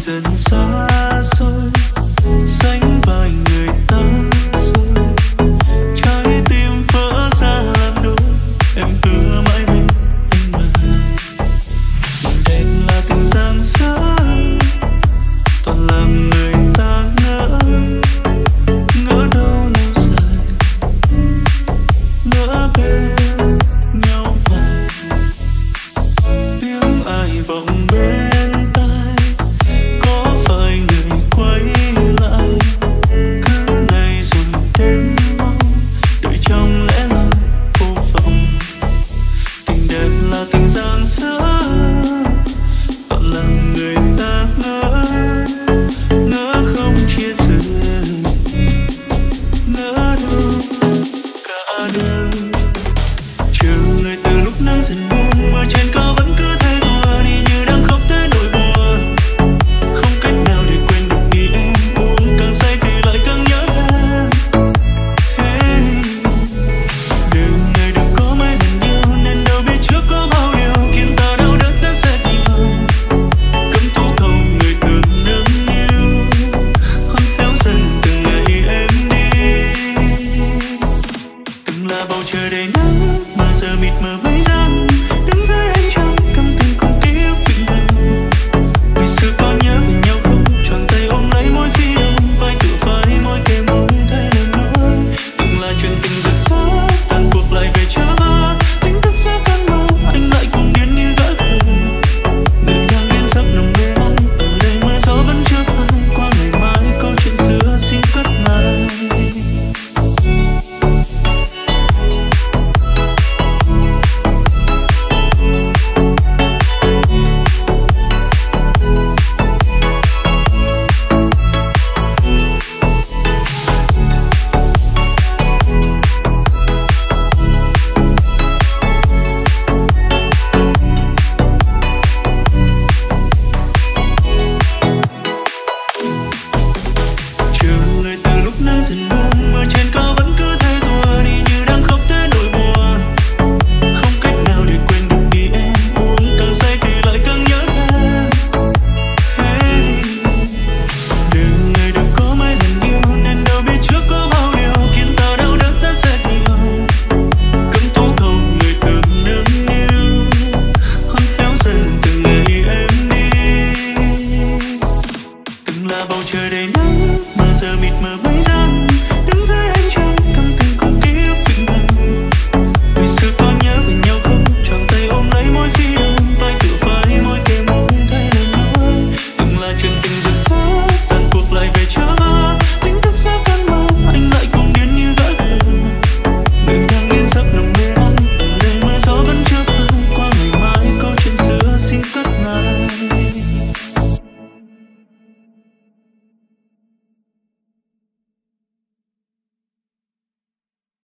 dần xa xôi sánh vai người ta tình giang xa. Toàn là người ta ngỡ ngỡ không chia sẻ. Ngỡ đâu cả đời chiều ngày từ lúc nắng dần buông mưa trên cơn Oh.